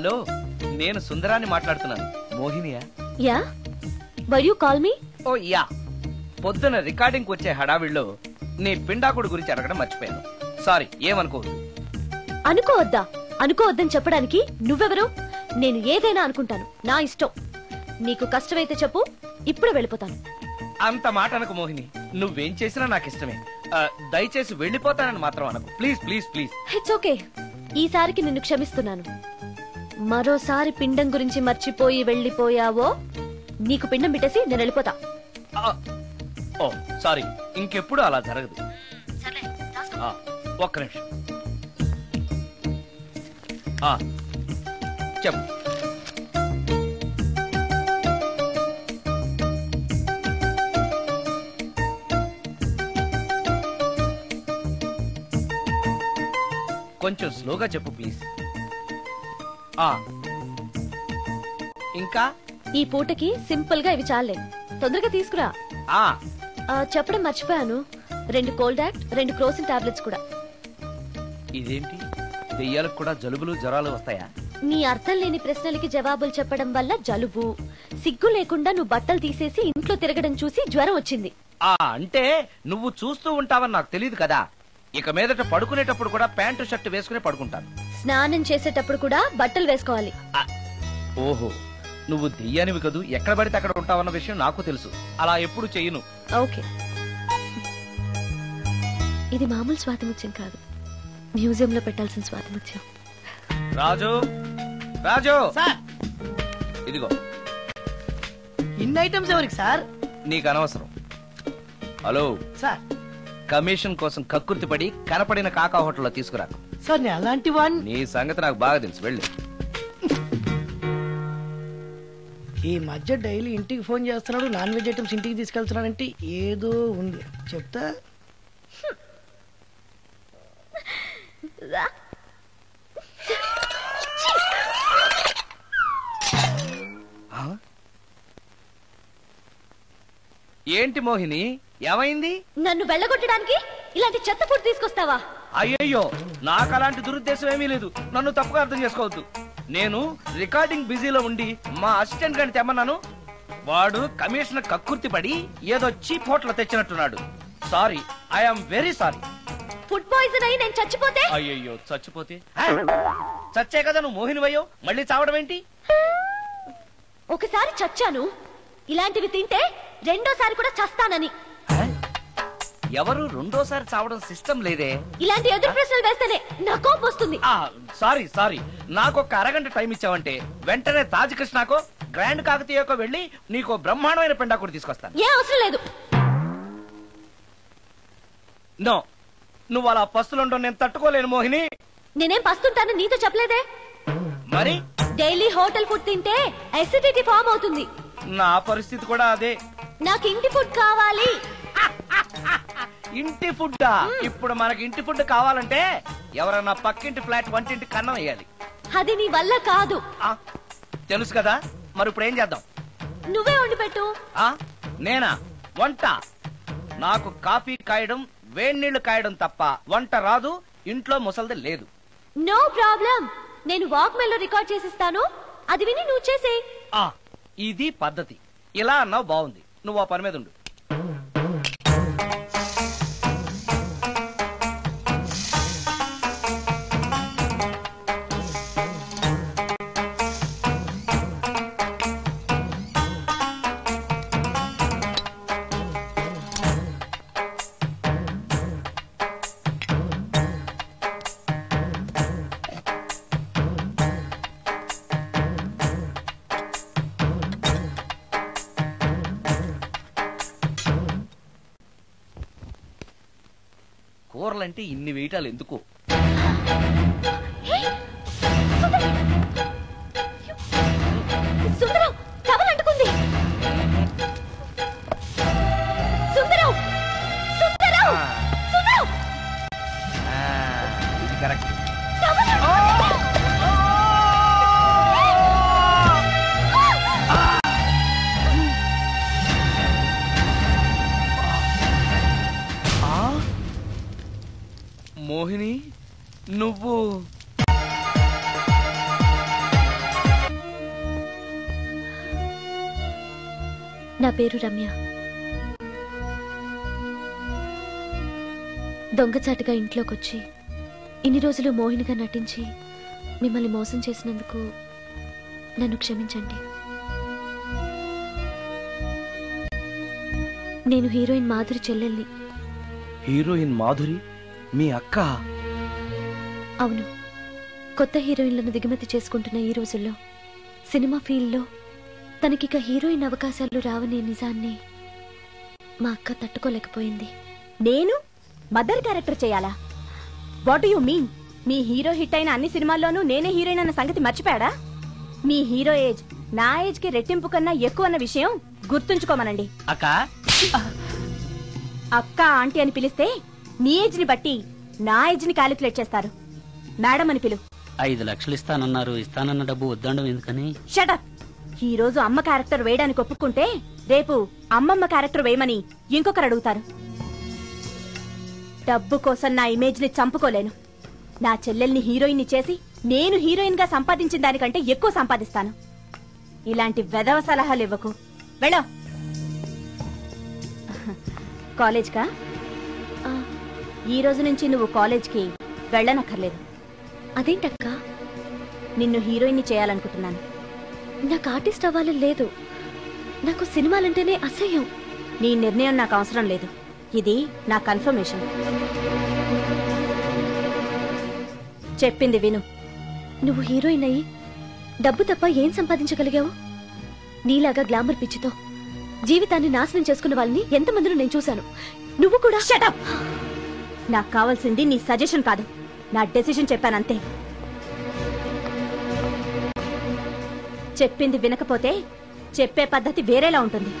Hello నేను సుందరాన్ని మాట్లాడుతున్నాను. మోహినియా? Yeah? Were you call me oh yeah. పొద్దున రికార్డింగ్ వచ్చే హడావిడిలో నీ పిండాకుడు గురించి అడగడం మర్చిపోయాను. సారీ ఏమనుకోవద్దు. అనుకోవద్దా? అనుకోవద్దని చెప్పడానికి నువ్వెవరు? నేను ఏదైనా అనుకుంటాను. నా ఇష్టం. నీకు కష్టమైతే చెప్పు ఇప్పుడే వెళ్ళిపోతాను. అంత మాట అనకు మోహిని. నువ్వేం చేసినా నాకు ఇష్టమే. దయచేసి వెళ్ళిపోతానని మాత్రం అనకు. Please please please. It's okay ఈసారికి నిన్ను క్షమిస్తున్నాను. మరోసారి పిండం గురించి మర్చిపోయి వెళ్ళిపోయావో? నీకు పిండం పెట్టేసి నేను వెళ్ళిపోతా. ఆ, ఓ సారీ ఇంకెప్పుడు అలా జరగదు. ఆ, ఒక్క నిమిషం. ఆ, చెప్పు. కొంచెం స్లోగా చెప్పు ప్లీజ్. ఇంకా? ఈ పూటకి సింపుల్గా ఇవి చాలే. తొందరగా తీసుకురా. ఆ. ఆ, చెప్పడం మర్చిపోయాను. రెండు కోల్డ్ యాక్ట్ రెండు క్రోసిన్ టాబ్లెట్స్ కూడా. ఇదేంటి? దెయ్యాలకు కూడా జలుబులు జ్వరాలు వస్తాయా? నీ అర్థం లేని ప్రశ్నలకి జవాబులు చెప్పడం వల్ల జలుబు. సిగ్గు లేకుండా నువ్వు బట్టలు తీసేసి ఇంట్లో తిరగడం చూసి జ్వరం వచ్చింది. ఆ అంటే నువ్వు చూస్తూ ఉంటావని నాకు తెలియదు కదా. ఇక మీదట పడుకునేటప్పుడు కూడా ప్యాంటు షర్ట్ వేసుకుని పడుకుంటాను. స్నానం చేసేటప్పుడు కూడా బట్టలు వేసుకోవాలి. ఓహో నువ్వు దెయ్యానివి కదూ. ఎక్కడ పడితే అక్కడ ఉంటావన్న విషయం నాకు తెలుసు. అలా ఎప్పుడు చెయ్యను ఓకే. ఇది మామూలు స్వాతిముత్యం కాదు. మ్యూజియం లో పెట్టాల్సిన స్వాతిముత్యం. రాజు రాజు! సార్! ఇదిగో. ఇన్ని ఐటమ్స్ ఎవరికి సార్? నీకు అనవసరం. హలో. సార్. కమిషన్ కోసం కక్కుర్తి పడి కనపడిన కాకా హోటల్లో తీసుకురా సార్ నేను అలాంటి వాడిని నీ సంగతి నాకు బాగా తెలుసు వెళ్ళు. ఈ మధ్య డైలీ ఇంటికి ఫోన్ చేస్తున్నాడు నాన్ వెజ్ ఐటమ్స్ ఇంటికి తీసుకెళ్తున్నాడంటే ఏదో ఉంది. చెప్తా? ఆ? ఏంటి మోహిని? ఏమైంది? నన్ను వెళ్ళగొట్టడానికి ఇలాంటి చెత్త ఫుడ్ తీసుకొస్తావా? అయ్యయ్యో నాకు అలాంటి దురుద్దేశం ఏమీ లేదు. నన్ను తప్పుగా అర్థం చేసుకోవద్దు. నేను రికార్డింగ్ బిజీలో ఉండి మా అసిస్టెంట్ గారిని తెమ్మన్నాను. వాడు కమిషనర్ కక్కుర్తి పడి ఏదో cheap hotel తెచ్చినట్టున్నాడు. Sorry I'm very sorry food poison అయి నేను చచ్చిపోతే? అయ్యయ్యో చచ్చిపోతే? చచ్చే కదా నువ్వు మోహినివయ్యో మళ్ళీ చావడం ఏంటి? ఒకసారి చచ్చాను. ఇలాంటివి తింటే రెండోసారి కూడా చస్తానని? ఎవరు రెండోసారి చావడం సిస్టం లేదే. ఇలాంటి ఎదురు ప్రశ్నలు వేస్తేనే నా కోపం వస్తుంది. ఆ సారీ సారీ. నాకు ఒక అరగంట టైం ఇచ్చావంటే వెంటనే తాజ్ కృష్ణాకో గ్రాండ్ కాకతీయకో వెళ్ళి నీకు బ్రహ్మాండమైన పెండాకుడు తీసుకొస్తాను. ఏ అవసరం లేదు. నో నువ్వు అలా పస్తులుండవు నేను తట్టుకోలేను మోహిని. నేనేం పస్తుంటాను నీతో చెప్పలేదే? మరి? డైలీ హోటల్ ఫుడ్ తింటే అసిడిటీ ఫామ్ అవుతుంది. నా పరిస్థితి కూడా అదే. నాకు ఇంటి ఫుడ్ కావాలి. ఇంటి ఫుడ్ ఇప్పుడు మనకి ఇంటి ఫుడ్ కావాలంటే ఎవరన్నా పక్కింటి ఫ్లాట్ వంటింటి కన్నం వేయాలి. అది నీ వల్ల కాదు. ఆ, తెలుసు కదా? మరి ఇప్పుడు ఏం చేద్దాం? నువ్వే వండి పెట్టు. ఆ నేనా? వంట. నాకు కాఫీ కాయడం వేడి నీళ్ళు కాయడం తప్ప వంట రాదు ఇంట్లో ముసల్ది లేదు. No problem. నేను వాక్ మెల్లో రికార్డ్ చేసిస్తాను. అది విని నువ్వు చేసే ఆ ఇది పద్ధతి. ఇలా అన్నావు బాగుంది. నువ్వు ఆ పని మీద ఉండు. కూరలంటే ఇన్ని వేయటాలు ఎందుకు? నువ్వు. నా పేరు రమ్య. దొంగచాటుగా ఇంట్లోకొచ్చి ఇన్ని రోజులు మోహినిగా నటించి మిమ్మల్ని మోసం చేసినందుకు నన్ను క్షమించండి. నేను హీరోయిన్ మాధురి చెల్లెల్ని. హీరోయిన్ మాధురి? మీ అక్క? అవును. కొత్త హీరోయిన్లను దిగుమతి చేసుకుంటున్న ఈ రోజుల్లో సినిమా ఫీల్డ్లో తనకిక హీరోయిన్ అవకాశాలు రావనే నిజాన్ని మా అక్క తట్టుకోలేకపోయింది. నేను? మదర్ క్యారెక్టర్ చేయాలా? What you mean? Me hero hit అయిన అన్ని సినిమాల్లోనూ నేనే హీరోయిన్ అన్న సంగతి మర్చిపోయాడా? మీ హీరో ఏజ్ నా ఏజ్కి రెట్టింపు కన్నా ఎక్కువ అన్న విషయం గుర్తుంచుకోమనండి. అక్క? అక్క ఆంటీ అని పిలిస్తే నీ ఏజ్ని బట్టి నా ఏజ్ని క్యాలిక్యులేట్ చేస్తారు. మేడం అని పిలు. ఐదు లక్షలు ఇస్తానన్నారు. ఇస్తానన్న డబ్బు వద్దండం ఎందుకని? షటప్ ఈ రోజు అమ్మ క్యారెక్టర్ వేయడానికి ఒప్పుకుంటే రేపు అమ్మమ్మ క్యారెక్టర్ వేయమని ఇంకొకరు అడుగుతారు. డబ్బు కోసం నా ఇమేజ్ని చంపుకోలేను. నా చెల్లెల్ని హీరోయిన్ని చేసి నేను హీరోయిన్గా సంపాదించిన దానికంటే ఎక్కువ సంపాదిస్తాను. ఇలాంటి వెధవ సలహాలు ఇవ్వకు. వెళ్ళో. కాలేజ్కా? ఈ రోజు నుంచి నువ్వు కాలేజ్కి వెళ్ళనక్కర్లేదు. అదేంటక్క? నిన్ను హీరోయిన్ని చేయాలనుకుంటున్నాను. నాకు ఆర్టిస్ట్ అవ్వాలని లేదు. నాకు సినిమాలంటేనే అసహ్యం. నీ నిర్ణయం నాకు అవసరం లేదు. ఇది నా కన్ఫర్మేషన్. చెప్పింది విను. నువ్వు హీరోయిన్ అయ్యి డబ్బు తప్ప ఏం సంపాదించగలిగావు? నీలాగా గ్లామర్ పిచ్చితో జీవితాన్ని నాశనం చేసుకున్న వాళ్ళని ఎంతమందిని నేను చూశాను. నువ్వు కూడా? షటప్ నాకు కావాల్సింది నీ సజెషన్ కాదు. నా డెసిషన్ చెప్పానంతే. చెప్పింది వినకపోతే చెప్పే పద్ధతి వేరేలా ఉంటుంది.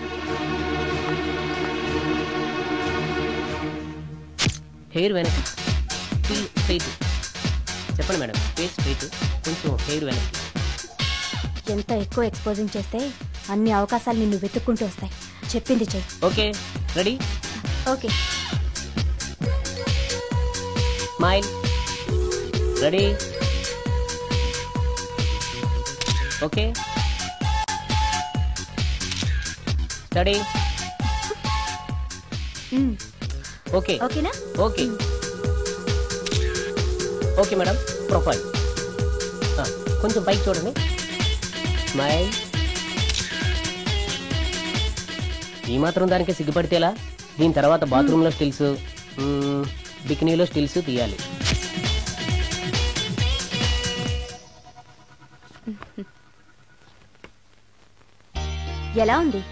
హెయిర్ వెనక్కి స్టిల్ స్ట్రైట్ చెప్పండి మేడం ఫేస్ స్ట్రైట్ కొంచెం హెయిర్ వెనక్కి. ఎంత ఎక్కువ ఎక్స్పోజింగ్ చేస్తే అన్ని అవకాశాలు నిన్ను వెతుక్కుంటూ వస్తాయి. చెప్పింది చెయ్యి. Okay ready okay. Smile ready okay steady okay ఓకేనా ఓకే ఓకే మేడం ప్రొఫైల్ కొంచెం పైకి చూడండి స్మైల్ ఈ మాత్రం దానికి సిగ్గుపడితేలా? దీని తర్వాత బాత్రూంలో స్టిల్స్ మ్మ్, బికినీలో స్టిల్స్ తీయాలి. ఎలా ఉంది?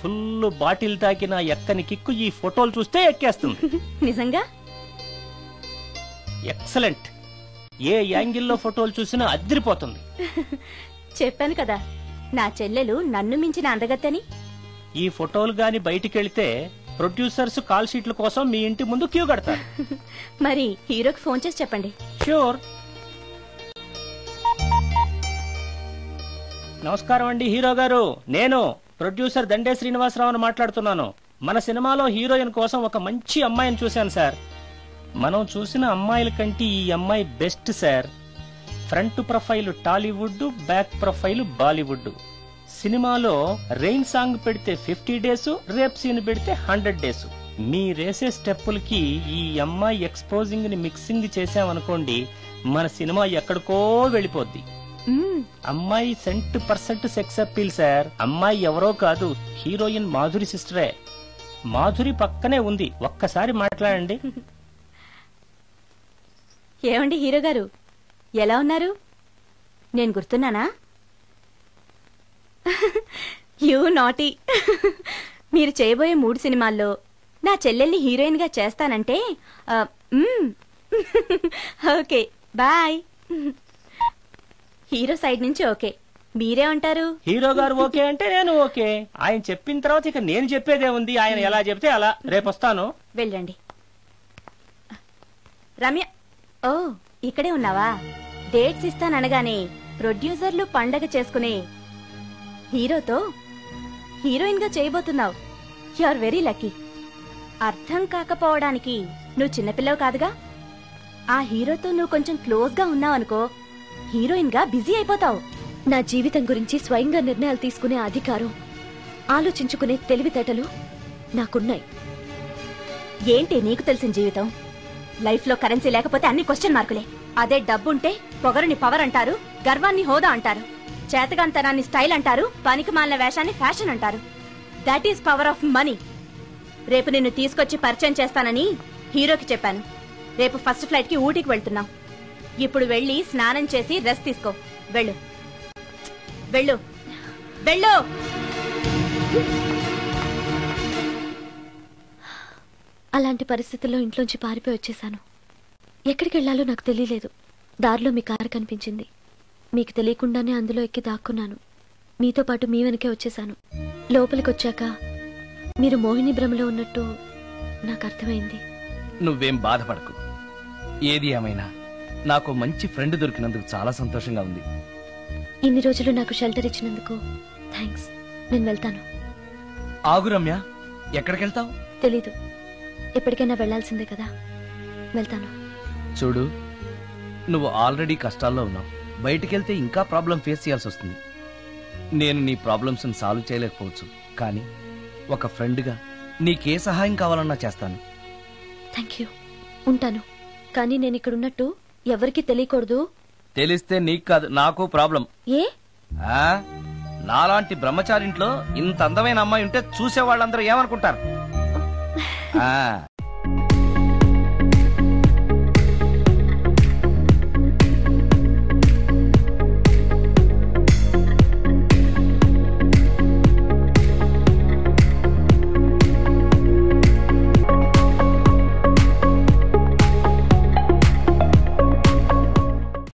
ఫుల్ బాటిల్ తాకిన ఎక్కని కిక్కు ఈ ఫోటోలు చూస్తే ఎక్కేస్తుంది. నిజంగా? ఎక్సలెంట్. ఏ యాంగిల్లో ఫోటోలు చూసినా అద్దరిపోతుంది చెప్పాను కదా నా చెల్లెలు నన్ను మించిన అందగత్తని. ఈ ఫోటోలు గాని బయటికెళ్తే ప్రొడ్యూసర్స్ కాల్ షీట్ల కోసం మీ ఇంటి ముందు క్యూ కడతారు. మరి హీరోకి ఫోన్ చేసి చెప్పండి. ష్యూర్. నమస్కారం అండి హీరో గారు. నేను ప్రొడ్యూసర్ దండే శ్రీనివాసరావుని మాట్లాడుతున్నాను. మన సినిమాలో హీరోయిన్ కోసం ఒక మంచి అమ్మాయిని చూశాను సార్. మనం చూసిన అమ్మాయిల కంటే ఈ అమ్మాయి best sir. Front profile Tollywood back profile Bollywood. సినిమాలో రెయిన్ సాంగ్ పెడితే ఫిఫ్టీ డేస్ రేప్ సీన్ పెడితే హండ్రెడ్ డేస్. మీరేసే స్టెప్పులకి ఈ అమ్మాయి ఎక్స్పోజింగ్ని మిక్సింగ్ చేసామనుకోండి మన సినిమా ఎక్కడికో వెళ్ళిపోద్ది. అమ్మాయి cent percent sex appeal sir అమ్మాయి ఎవరో కాదు హీరోయిన్ మాధురి సిస్టరే. మాధురి పక్కనే ఉంది. ఒక్కసారి మాట్లాడండి. ఏమండి హీరో గారు? ఎలా ఉన్నారు? నేను గుర్తున్నానా? You naughty. మీరు చేయబోయే మూడు సినిమాల్లో నా చెల్లెల్ని హీరోయిన్గా చేస్తానంటే ఓకే బాయ్. హీరో సైడ్ నుంచి ఓకే. మీరే ఉంటారు. హీరో గారు ఓకే అంటే నేను ఓకే. ఆయన చెప్పిన తర్వాత ఇక నేను చెప్పేదే ఉంది. ఆయన ఎలా చెప్తే అలా. రేపు వస్తాను. వెళ్ళండి. రమ్య ఓ ఇక్కడే ఉన్నావా? డేట్స్ ఇస్తాననగానే ప్రొడ్యూసర్లు పండగ చేసుకునే హీరోతో హీరోయిన్గా చేయబోతున్నావు. You are very lucky. అర్థం కాకపోవడానికి నువ్వు చిన్నపిల్లవు కాదుగా? ఆ హీరోతో నువ్వు కొంచెం క్లోజ్గా ఉన్నావనుకో హీరోయిన్గా బిజీ అయిపోతావు. నా జీవితం గురించి స్వయంగా నిర్ణయాలు తీసుకునే అధికారం ఆలోచించుకునే తెలివితేటలు నాకున్నాయి. ఏంటి నీకు తెలిసిన జీవితం? లైఫ్లో కరెన్సీ లేకపోతే అన్ని క్వశ్చన్ మార్కులే. అదే డబ్బుంటే పొగరుని పవర్ అంటారు గర్వాన్ని హోదా అంటారు చేతగాంతనాన్ని స్టైల్ అంటారు పనికి మాలిన వేషాన్ని ఫ్యాషన్ అంటారు. That is power of money రేపు నిన్ను తీసుకొచ్చి పరిచయం చేస్తానని హీరోకి చెప్పాను. రేపు ఫస్ట్ ఫ్లైట్కి ఊటీకి వెళ్తున్నాం. ఇప్పుడు వెళ్ళి స్నానం చేసి రెస్ట్ తీసుకో. వెళ్ళు. వెళ్ళు. వెళ్ళు. అలాంటి పరిస్థితుల్లో ఇంట్లోంచి పారిపోయి వచ్చేశాను ఎక్కడికి వెళ్ళాలో నాకు తెలియలేదు. దారిలో మీ కారు కనిపించింది. మీకు తెలియకుండానే అందులో ఎక్కి దాక్కున్నాను. మీతో పాటు మీ వెనకే వచ్చేశాను లోపలికి వచ్చాక మీరు మోహిని భ్రమలో ఉన్నట్టు నాకు అర్థమైంది. నువ్వేం బాధపడకు. ఏది ఏమైనా నాకు మంచి ఫ్రెండ్ దొరికినందుకు చాలా సంతోషంగా ఉంది. ఇన్ని రోజులు నాకు షెల్టర్ ఇచ్చినందుకు థ్యాంక్స్ నేను వెళ్తాను. ఆగు రమ్య ఎక్కడికి వెళ్తావు తెలీదు. ఎప్పటికైనా వెళ్ళాల్సిందే కదా. వెళ్తాను. చూడు నువ్వు ఆల్రెడీ కష్టాల్లో ఉన్నావు. బయటికెళ్తే ఇంకా ప్రాబ్లం ఫేస్ చేయాల్సి వస్తుంది. నేను నీ ప్రాబ్లమ్స్ సాల్వ్ చేయలేకపోవచ్చు. కానీ ఒక ఫ్రెండ్గా నీకే సహాయం కావాలన్నా చేస్తాను. థ్యాంక్ యూ ఉంటాను. కానీ నేను ఇక్కడ ఉన్నట్టు ఎవరికీ తెలియకూడదు? తెలిస్తే నీకు కాదు నాకు ప్రాబ్లం. ఏ? ఆ? నాలాంటి బ్రహ్మచారింట్లో ఇంత అందమైన అమ్మాయి ఉంటే చూసే వాళ్ళందరూ ఏమనుకుంటారు? ఆ.